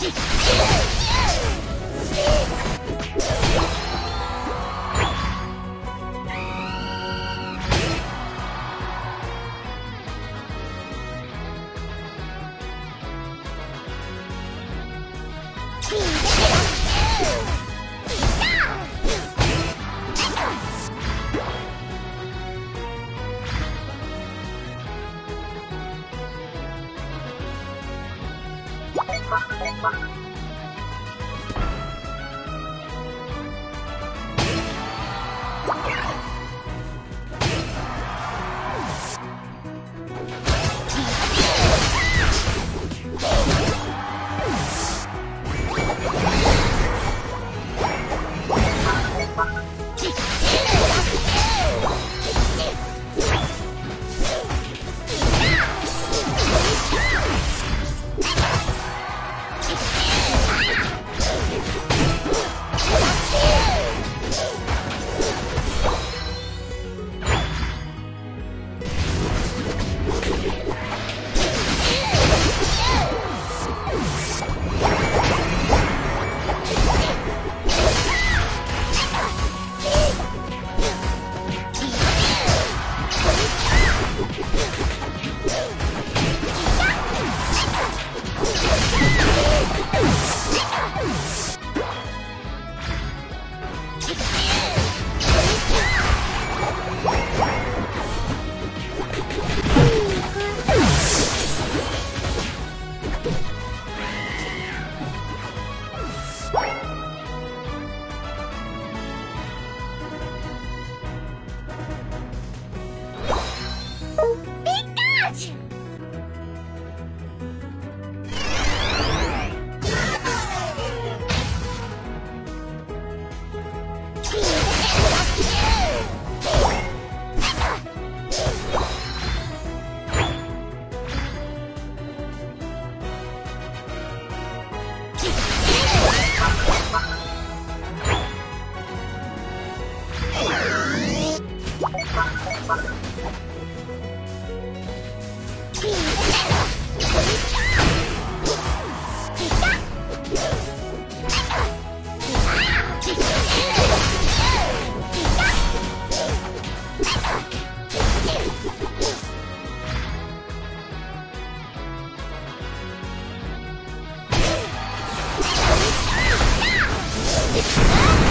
え Ah!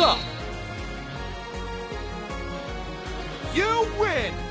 Up. You win.